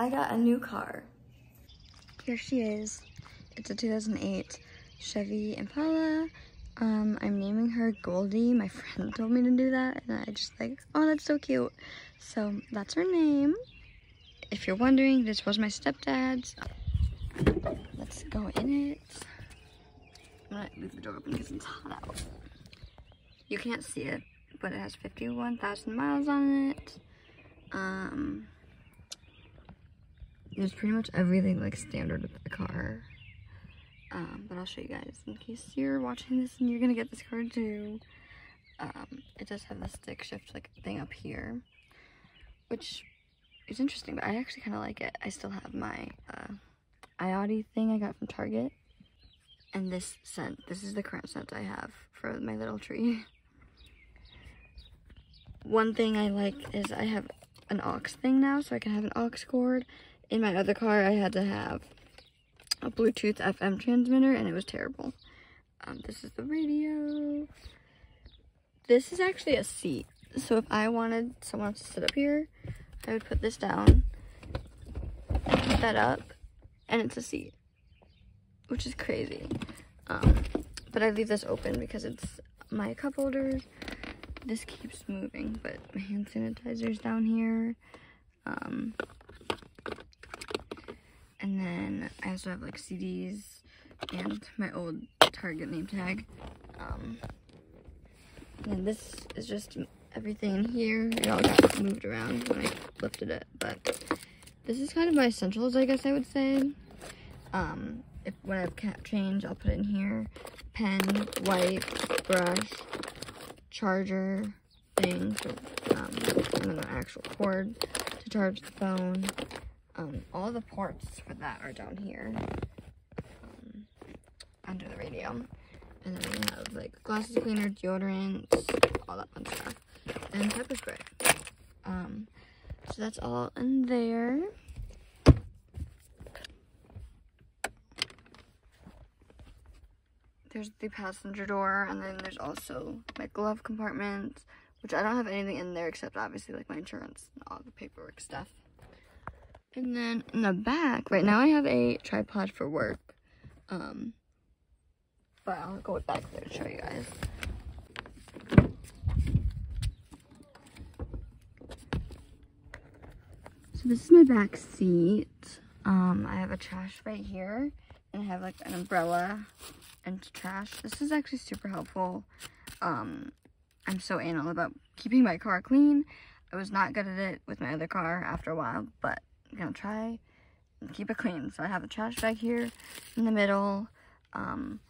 I got a new car. Here she is. It's a 2008 Chevy Impala. Um, I'm naming her Goldie. My friend told me to do that, and I just like, oh, that's so cute. So that's her name. If you're wondering, this was my stepdad's. Let's go in it. I'm gonna leave the door open because it's hot out. You can't see it, but it has 51,000 miles on it. Um, there's pretty much everything like standard with the car. Um, but I'll show you guys in case you're watching this and you're gonna get this car too. Um, it does have the stick shift like thing up here, which is interesting, but I actually kind of like it. I still have my uh, thing I got from Target. And this scent, this is the current scent I have for my little tree. One thing I like is I have an aux thing now, so I can have an aux cord. In my other car, I had to have a Bluetooth FM transmitter, and it was terrible. Um, this is the radio. This is actually a seat. So if I wanted someone to sit up here, I would put this down, put that up, and it's a seat, which is crazy. Um, but I leave this open because it's my cup holders. This keeps moving, but my hand sanitizer's down here. Um, and then I also have like CDs and my old Target name tag. Um, and this is just everything in here. It all got moved around when I lifted it, but this is kind of my essentials, I guess I would say. Um, if when I have cap change, I'll put it in here. Pen, wipe, brush, charger thing, um, and then an actual cord to charge the phone. Um, all the ports for that are down here um, under the radio. And then we have like glasses cleaner, deodorant, all that fun stuff. And pepper spray. Um, so that's all in there. There's the passenger door, and then there's also my glove compartment, which I don't have anything in there except obviously like my insurance and all the paperwork stuff. And then in the back, right now I have a tripod for work. Um, but I'll go back there to show you guys. So this is my back seat. Um, I have a trash right here and I have like an umbrella and trash. This is actually super helpful. Um, I'm so anal about keeping my car clean. I was not good at it with my other car after a while, but I'm gonna try and keep it clean. So I have a trash bag here in the middle. Um,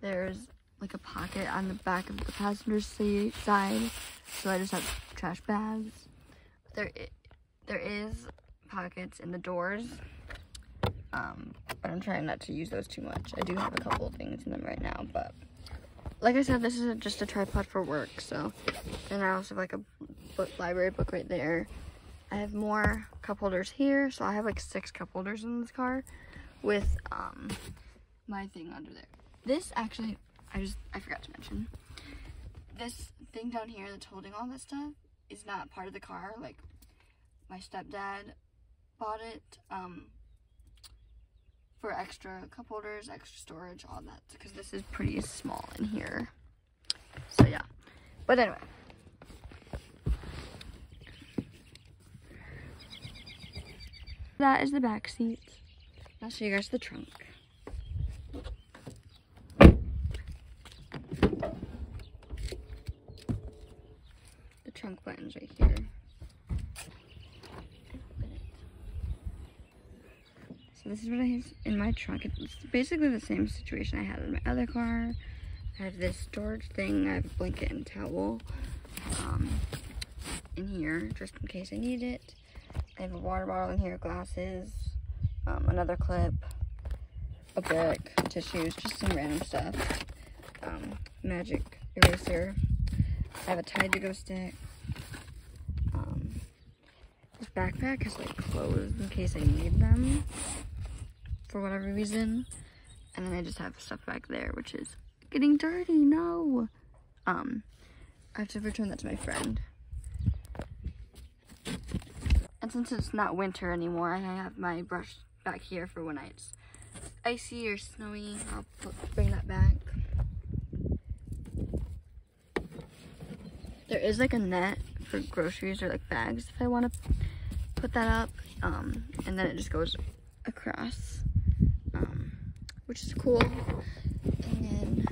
there's like a pocket on the back of the passenger seat side. So I just have trash bags. There, there is pockets in the doors. Um, but I'm trying not to use those too much. I do have a couple of things in them right now, but like I said, this is just a tripod for work. So, and I also have like a book library book right there. I have more cup holders here. So I have like six cup holders in this car with um, my thing under there. This actually, I just, I forgot to mention. This thing down here that's holding all this stuff is not part of the car. Like my stepdad bought it um, for extra cup holders, extra storage, all that. Because this is pretty small in here. So yeah. But anyway. That is the back seat. I'll show you guys the trunk. The trunk button's right here. So this is what I have in my trunk. It's basically the same situation I had in my other car. I have this storage thing. I have a blanket and towel um, in here just in case I need it. I have a water bottle in here, glasses, um, another clip, a book, tissues, just some random stuff. Um, magic eraser. I have a Tide to Go stick. Um, this backpack has like clothes in case I need them for whatever reason. And then I just have stuff back there, which is getting dirty. No. Um, I have to return that to my friend. Since it's not winter anymore, I have my brush back here for when it's icy or snowy. I'll put, bring that back. There is like a net for groceries or like bags if I want to put that up. Um, and then it just goes across, um, which is cool. And then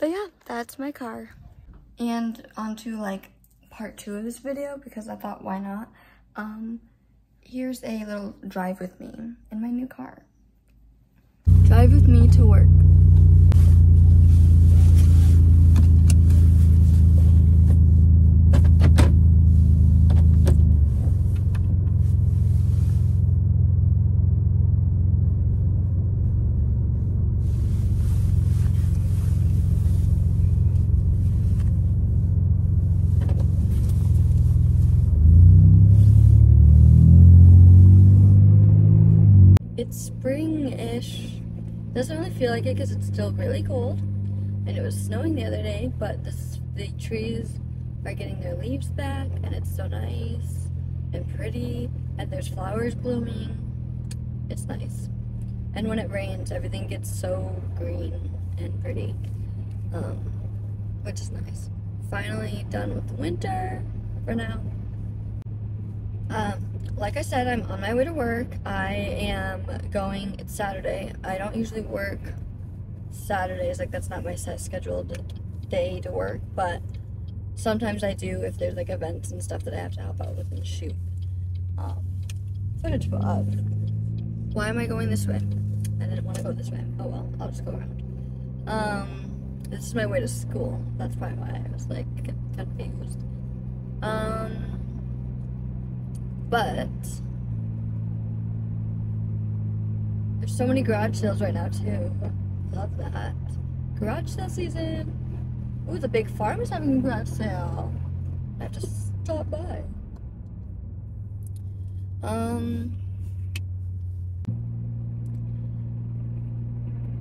but yeah, that's my car. And on to like part two of this video because I thought why not. Um, here's a little drive with me in my new car. Drive with me to work. Doesn't really feel like it because it's still really cold. And it was snowing the other day, but the, the trees are getting their leaves back and it's so nice and pretty and there's flowers blooming. It's nice. And when it rains, everything gets so green and pretty, um, which is nice. Finally done with the winter for now. Um, like I said, I'm on my way to work. I am going, it's Saturday. I don't usually work Saturdays, like that's not my set scheduled day to work, but sometimes I do if there's like events and stuff that I have to help out with and shoot um, footage of. Why am I going this way? I didn't want to go this way. Oh well, I'll just go around. Um, this is my way to school. That's probably why I was like confused. Um, but there's so many garage sales right now too. Love that. Garage sale season. Ooh, the big farm is having a garage sale. I have to stop by. Um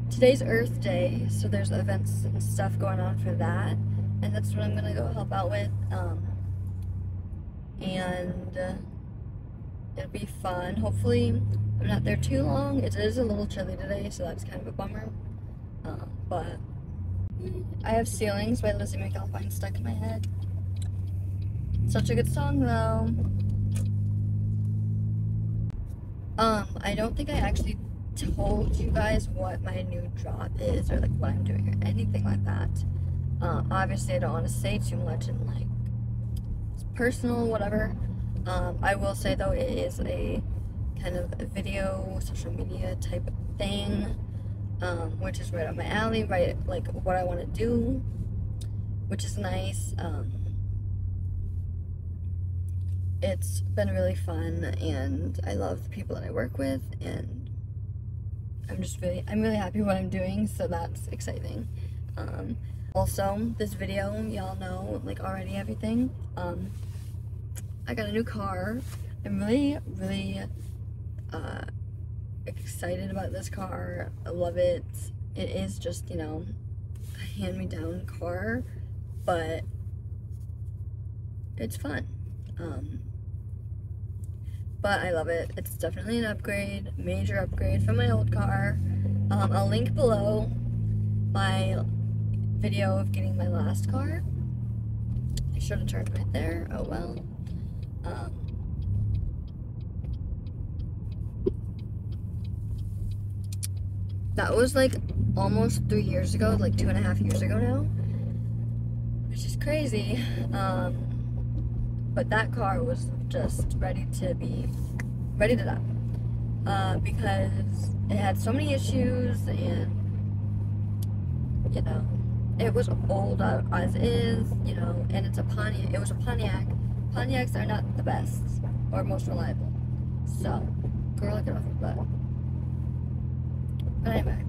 Today's Earth Day, so there's events and stuff going on for that. And that's what I'm gonna go help out with. Um, and uh, It'll be fun. Hopefully, I'm not there too long. It is a little chilly today, so that's kind of a bummer. Uh, but I have Ceilings by Lizzie McAlpine stuck in my head. Such a good song, though. Um, I don't think I actually told you guys what my new job is or like what I'm doing or anything like that. Uh, obviously, I don't want to say too much and like it's personal, whatever. Um, I will say though, it is a kind of video, social media type thing, um, which is right up my alley, right like what I want to do, which is nice. Um, it's been really fun, and I love the people that I work with, and I'm just really, I'm really happy what I'm doing, so that's exciting. Um, also, this video, y'all know, like already everything. I got a new car. I'm really, really uh, excited about this car. I love it. It is just, you know, a hand-me-down car, but it's fun. Um, but I love it. It's definitely an upgrade, major upgrade from my old car. Um, I'll link below my video of getting my last car. I should have turned right there. Oh well. Um, that was like almost three years ago, like two and a half years ago now, which is crazy. Um, but that car was just ready to be ready to die uh, because it had so many issues and you know it was old as is, you know, and it's a Pontiac. It was a Pontiac Pontiacs are not the best or most reliable. So, girl, get off your butt. But anyway.